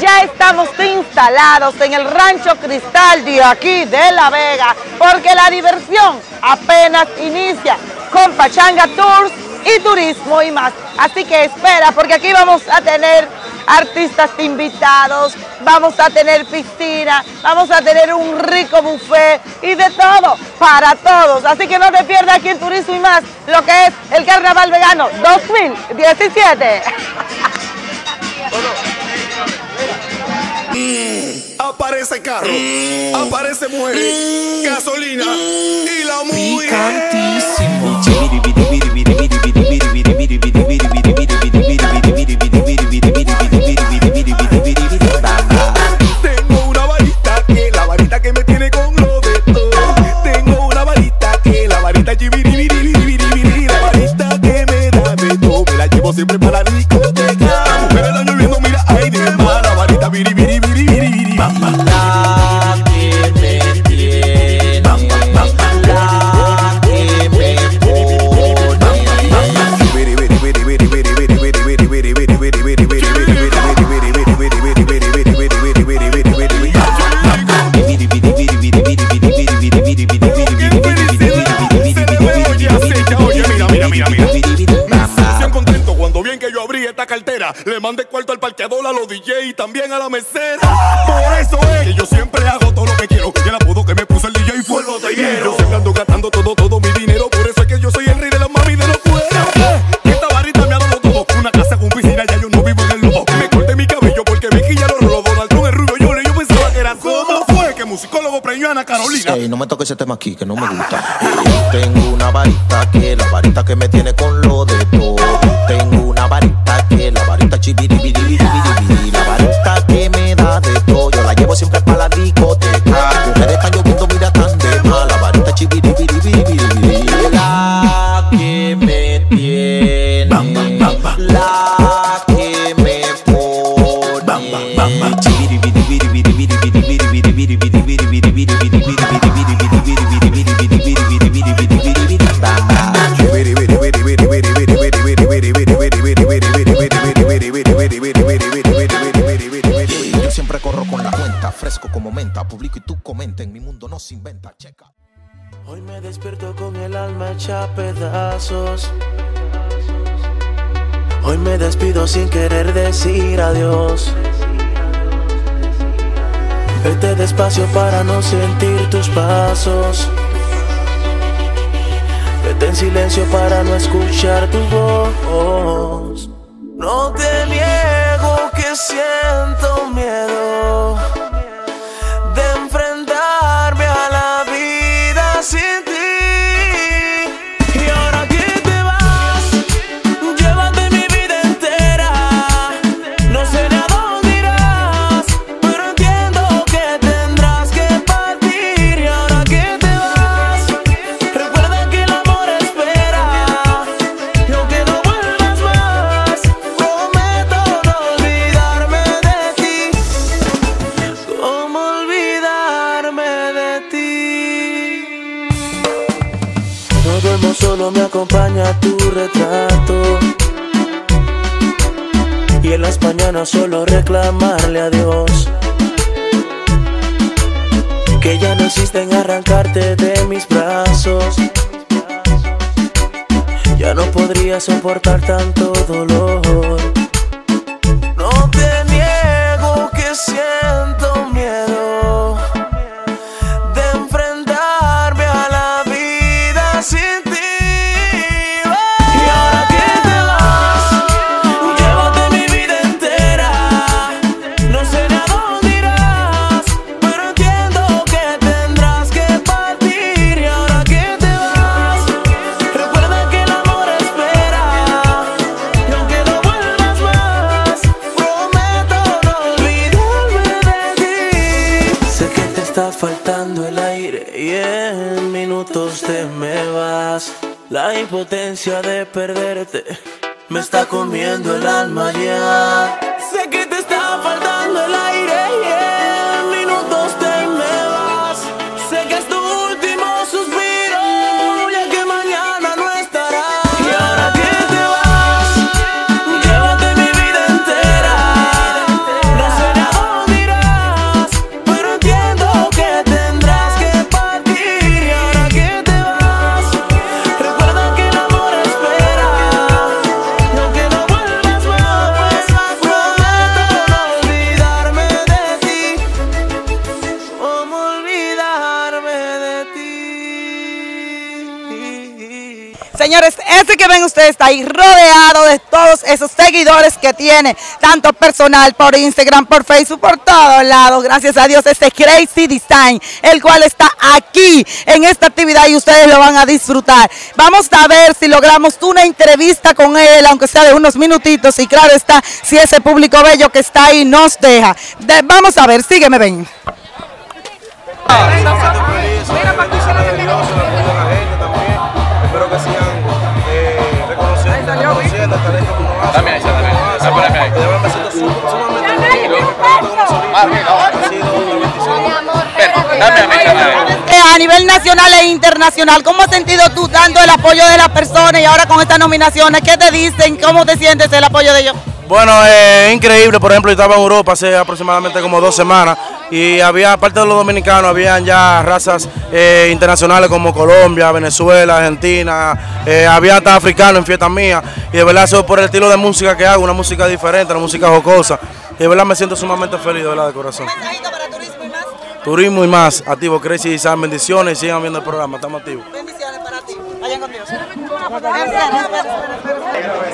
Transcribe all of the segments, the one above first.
Ya estamos instalados en el Rancho Cristal de aquí de La Vega, porque la diversión apenas inicia. Con Pachanga Tours y turismo y más. Así que espera, porque aquí vamos a tener artistas invitados, vamos a tener piscina, vamos a tener un rico buffet y de todo para todos. Así que no te pierdas aquí en Turismo y más lo que es el Carnaval Vegano 2017. aparece carro, aparece mujer, gasolina y la mujer. Cartera. Le mandé cuarto al parqueador, a los DJ y también a la mesera. Por eso es que yo siempre hago todo lo que quiero. Y el apodo que me puso el DJ fue el botellero. Yo siempre ando gastando todo, todo mi dinero. Por eso es que yo soy el rey de las mami de los cueros. Esta varita me ha dado todo. Una casa con piscina, ya yo no vivo en el lobo. Me corté mi cabello porque vi que ya lo roló. Donald Trump, el rubio yo, yo pensaba que era como fue que musicólogo preñó a Ana Carolina. Ey, no me toques ese tema aquí, que no me gusta. Tengo una varita que la varita que me tiene con lo de Yo siempre corro con la cuenta, fresco como menta, publico y tú comenta, en mi mundo no se inventa, checa. Hoy me despierto con el alma hecha pedazos. Hoy me despido sin querer decir adiós. Vete despacio para no sentir tus pasos. Vete en silencio para no escuchar tu voz. No te niego que siento miedo tu retrato. Y en las mañanas solo reclamarle a Dios que ya no existe en arrancarte de mis brazos. Ya no podría soportar tanto dolor. Me vas. La impotencia de perderte me está comiendo el alma ya. Sé que te está faltando el aire Señores, ese que ven ustedes está ahí rodeado de todos esos seguidores que tiene, tanto personal por Instagram, por Facebook, por todos lados. Gracias a Dios, este Crazy Design, el cual está aquí en esta actividad y ustedes lo van a disfrutar. Vamos a ver si logramos una entrevista con él, aunque sea de unos minutitos, y claro está, si ese público bello que está ahí nos deja. De- vamos a ver, sígueme, ven. A. Eh, a nivel nacional e internacional, ¿cómo has sentido tú dando el apoyo de las personas y ahora con estas nominaciones? ¿Qué te dicen? ¿Cómo te sientes el apoyo de ellos? Bueno, eh, increíble, por ejemplo, yo estaba en Europa hace aproximadamente como dos semanas y había, aparte de los dominicanos, habían ya razas eh, internacionales como Colombia, Venezuela, Argentina, eh, había hasta africanos en fiestas mías y de verdad eso por el estilo de música que hago, una música diferente, una música jocosa y de verdad me siento sumamente feliz, de verdad, de corazón. Turismo y más, activo, Crazy Design, bendiciones y sigan viendo el programa, estamos activos. Bendiciones para ti. Vayan con Dios.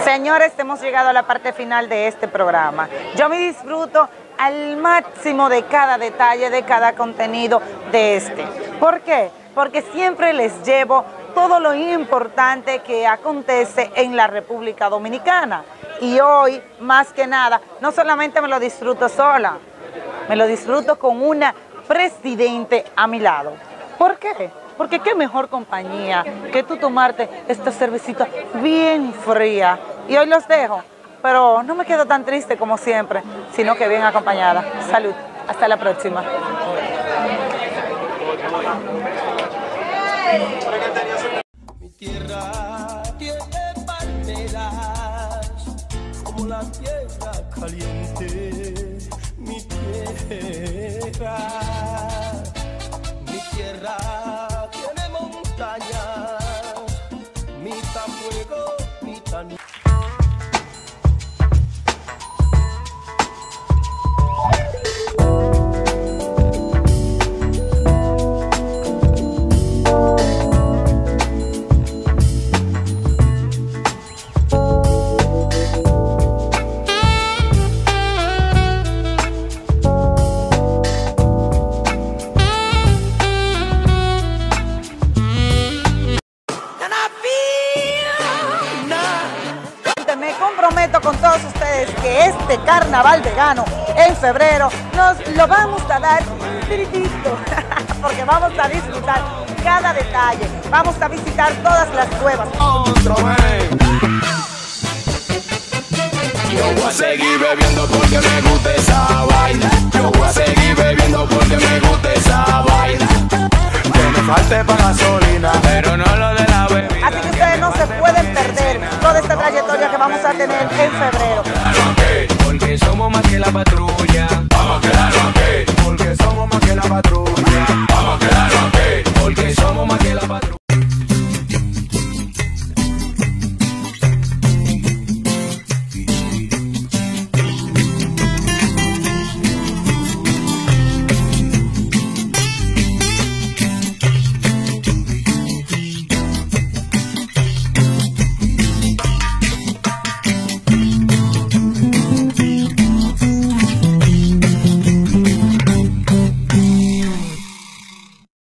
Señores, hemos llegado a la parte final de este programa. Yo me disfruto al máximo de cada detalle, de cada contenido de este. ¿Por qué? Porque siempre les llevo todo lo importante que acontece en la República Dominicana. Y hoy, más que nada, no solamente me lo disfruto sola, me lo disfruto con una presidente a mi lado. ¿Por qué? Porque qué mejor compañía que tú tomarte esta cervecita bien fría. Y hoy los dejo, pero no me quedo tan triste como siempre, sino que bien acompañada. Salud. Hasta la próxima. Tierra, Me comprometo con todos ustedes que este carnaval vegano en febrero nos lo vamos a dar tritito, porque vamos a disfrutar cada detalle. Vamos a visitar todas las cuevas. Yo voy a seguir bebiendo porque me gusta esa vaina. Yo voy a seguir bebiendo porque me gusta esa vaina. Que me falte para gasolina, pero no lo de la bebida. Así que ustedes no se pueden trayectoria que vamos a tener en febrero. Porque somos más que la patrulla. Vamos a quedarnos aquí. Porque somos más que la patrulla.